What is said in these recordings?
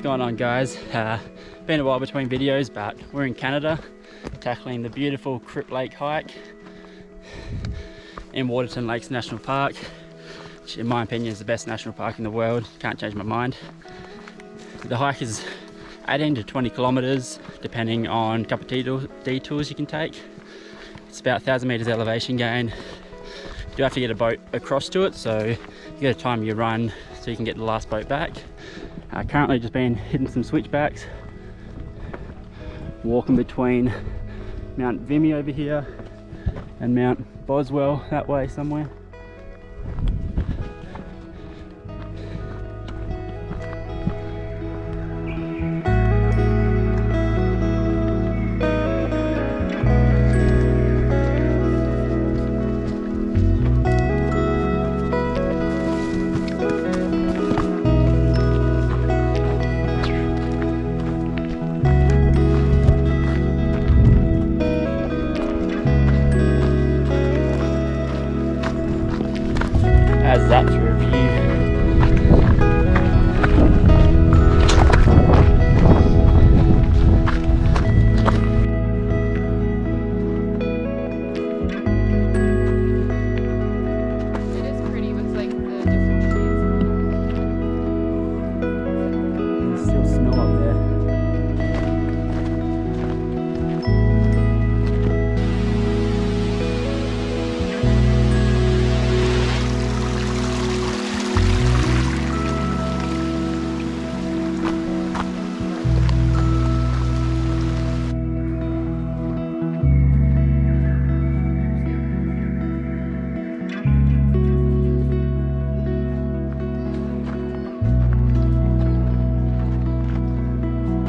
What's going on guys? Uh, been a while between videos but we're in Canada tackling the beautiful Crypt Lake hike in Waterton Lakes National Park which in my opinion is the best national park in the world. Can't change my mind. The hike is 18 to 20 kilometers depending on a couple of detours you can take. It's about 1000 meters elevation gain. You do have to get a boat across to it so you gotta time your run so you can get the last boat back. Uh, currently just been hitting some switchbacks, walking between Mount Vimy over here and Mount Boswell that way somewhere.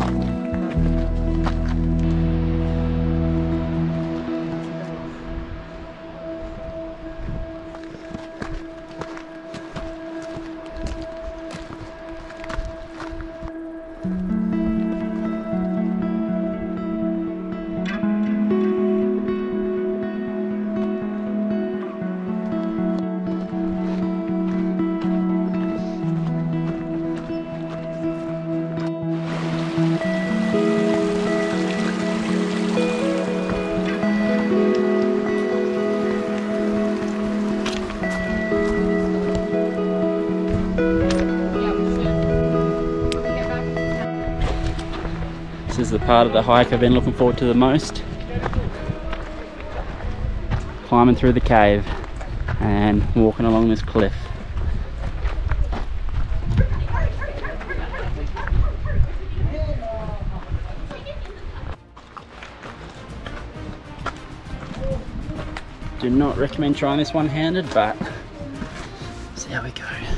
好。The part of the hike I've been looking forward to the most. Climbing through the cave and walking along this cliff. Do not recommend trying this one-handed, but see how we go.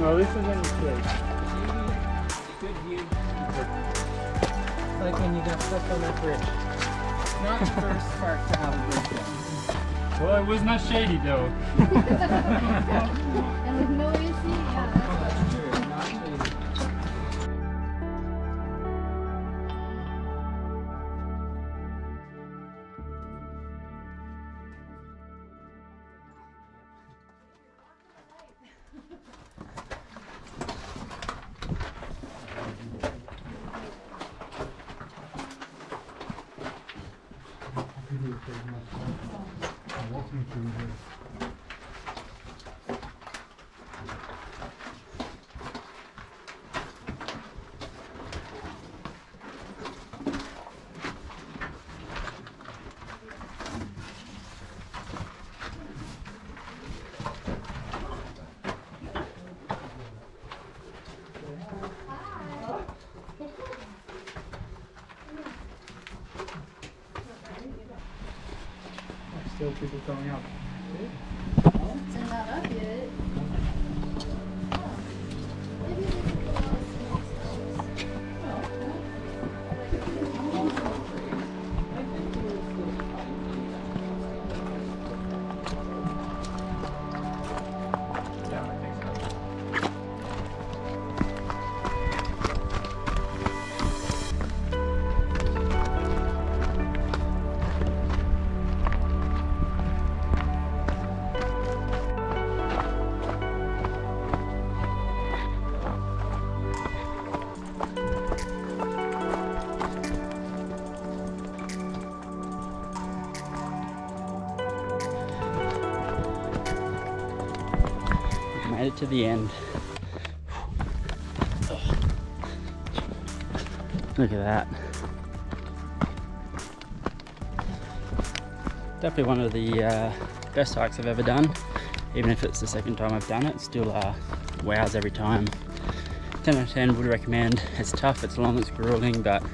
No, this is in the place. Good view. Like when you got stuck on that bridge. Not the first part to have a bridge down. Well, it was not shady though. And with no Still people coming up. It's to the end. Look at that. Definitely one of the uh, best hikes I've ever done. Even if it's the second time I've done it, still uh, wows every time. 10 out of 10 would recommend. It's tough, it's long, it's grueling, but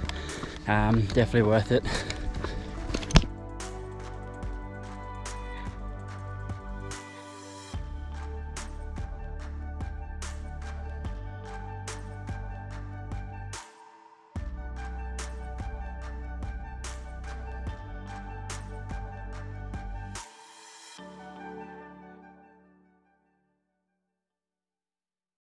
um, definitely worth it.